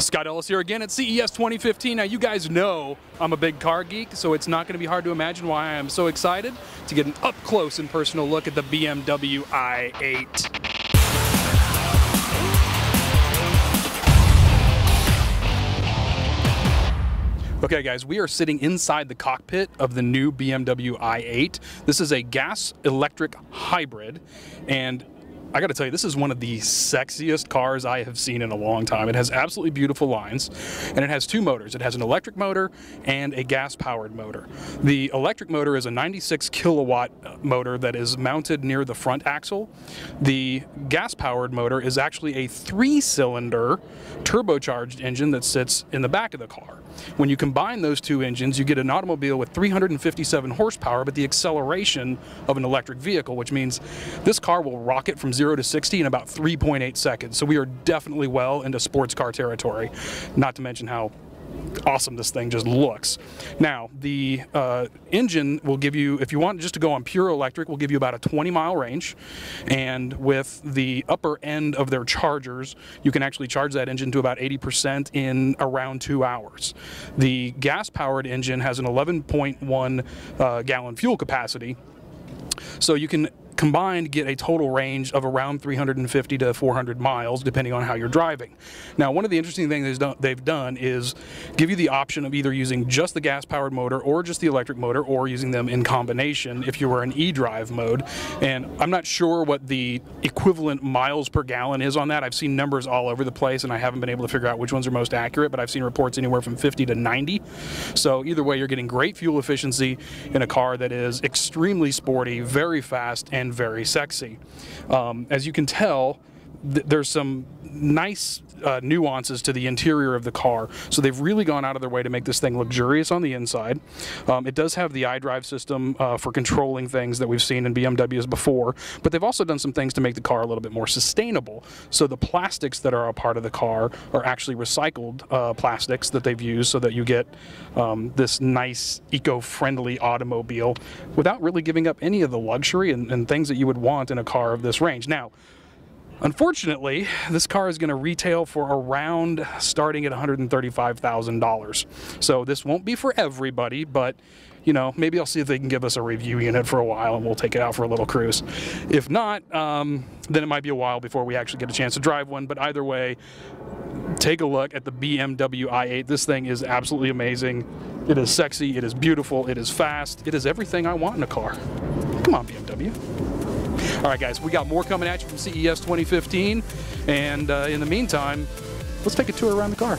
Scott Ellis here again at CES 2015. Now, you guys know I'm a big car geek, so it's not going to be hard to imagine why I am so excited to get an up close and personal look at the BMW i8. Okay guys, we are sitting inside the cockpit of the new BMW i8. This is a gas electric hybrid and I gotta tell you, this is one of the sexiest cars I have seen in a long time. It has absolutely beautiful lines, and it has two motors. It has an electric motor and a gas-powered motor. The electric motor is a 96 kilowatt uh, motor that is mounted near the front axle. The gas-powered motor is actually a three-cylinder turbocharged engine that sits in the back of the car. When you combine those two engines, you get an automobile with 357 horsepower, but the acceleration of an electric vehicle, which means this car will rocket from 0 to 60 in about 3.8 seconds. So we are definitely well into sports car territory, not to mention how awesome this thing just looks. Now, the uh, engine will give you, if you want just to go on pure electric, will give you about a 20 mile range. And with the upper end of their chargers, you can actually charge that engine to about 80% in around two hours. The gas powered engine has an 11.1 uh, gallon fuel capacity. So you can combined get a total range of around 350 to 400 miles, depending on how you're driving. Now, one of the interesting things they've done is give you the option of either using just the gas-powered motor or just the electric motor or using them in combination if you were in e-drive mode. And I'm not sure what the equivalent miles per gallon is on that. I've seen numbers all over the place and I haven't been able to figure out which ones are most accurate, but I've seen reports anywhere from 50 to 90. So either way, you're getting great fuel efficiency in a car that is extremely sporty, very fast, and and very sexy. Um, as you can tell, th there's some nice uh, nuances to the interior of the car. So they've really gone out of their way to make this thing luxurious on the inside. Um, it does have the iDrive system uh, for controlling things that we've seen in BMWs before, but they've also done some things to make the car a little bit more sustainable. So the plastics that are a part of the car are actually recycled uh, plastics that they've used so that you get um, this nice eco-friendly automobile without really giving up any of the luxury and, and things that you would want in a car of this range. Now, Unfortunately, this car is going to retail for around starting at $135,000. So this won't be for everybody, but you know, maybe I'll see if they can give us a review unit for a while and we'll take it out for a little cruise. If not, um, then it might be a while before we actually get a chance to drive one. But either way, take a look at the BMW i8. This thing is absolutely amazing. It is sexy, it is beautiful, it is fast, it is everything I want in a car. Come on, BMW. All right, guys, we got more coming at you from CES 2015. And uh, in the meantime, let's take a tour around the car.